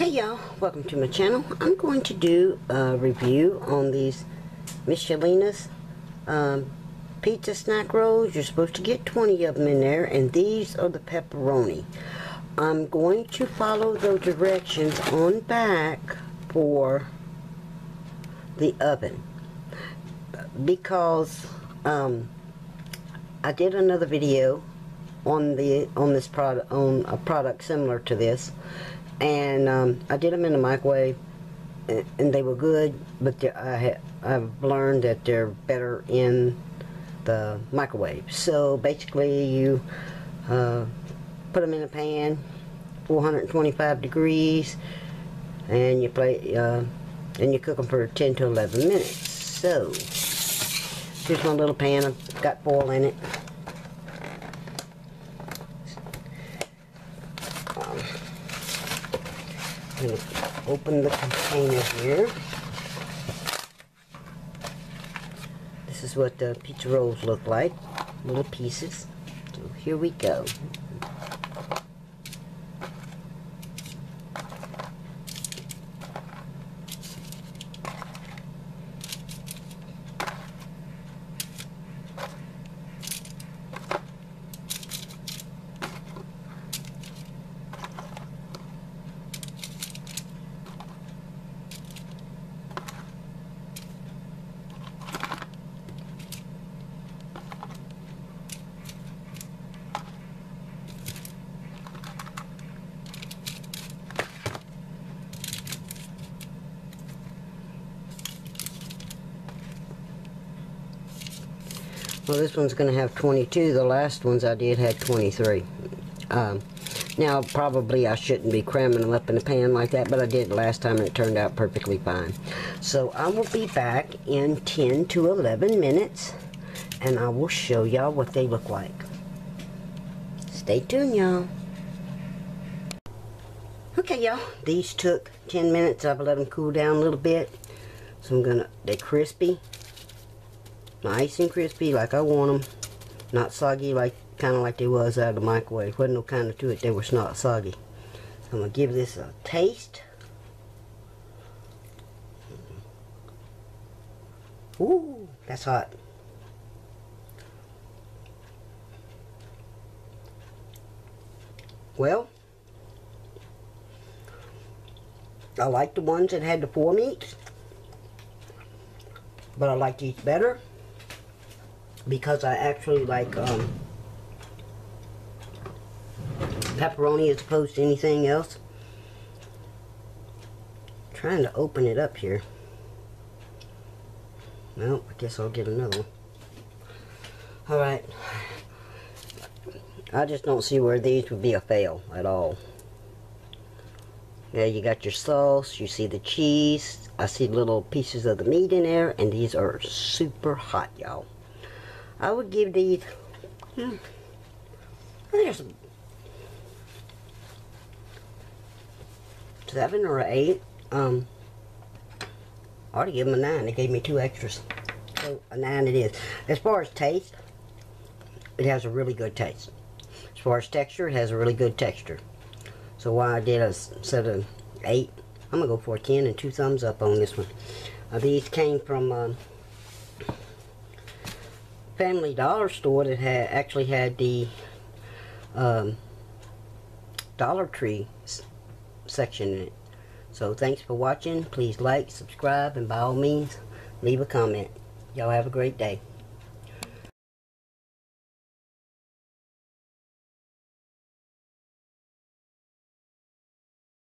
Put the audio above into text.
Hey y'all, welcome to my channel. I'm going to do a review on these Michelina's um, pizza snack rolls. You're supposed to get 20 of them in there, and these are the pepperoni. I'm going to follow the directions on back for the oven because um, I did another video on the on this product on a product similar to this and um, I did them in the microwave and they were good but I I've learned that they're better in the microwave. So basically you uh, put them in a pan 425 degrees and you play uh, and you cook them for 10 to 11 minutes. So here's my little pan I've got foil in it Going to open the container here. This is what the pizza rolls look like, little pieces. So here we go. Well, this one's going to have 22. The last ones I did had 23. Um, now, probably I shouldn't be cramming them up in a pan like that, but I did last time and it turned out perfectly fine. So I will be back in 10 to 11 minutes, and I will show y'all what they look like. Stay tuned, y'all. Okay, y'all. These took 10 minutes. I've let them cool down a little bit. So I'm going to, they're crispy nice and crispy like I want them. Not soggy like kind of like they was out of the microwave. Wasn't no kind of to it. They were not soggy. So I'm gonna give this a taste. Mm-hmm. Ooh, that's hot. Well, I like the ones that had the four meats, but I like these better because I actually like um, pepperoni as opposed to anything else. I'm trying to open it up here. Well, I guess I'll get another one. Alright. I just don't see where these would be a fail at all. Yeah, you got your sauce, you see the cheese, I see little pieces of the meat in there, and these are super hot, y'all. I would give these, hmm, there's seven or eight. Um, I ought to give them a nine. They gave me two extras. So a nine it is. As far as taste, it has a really good taste. As far as texture, it has a really good texture. So why I did a set of eight, I'm going to go for a 10 and two thumbs up on this one. Uh, these came from um, Family Dollar store that had actually had the um, Dollar Tree section in it. So thanks for watching. Please like, subscribe, and by all means, leave a comment. Y'all have a great day.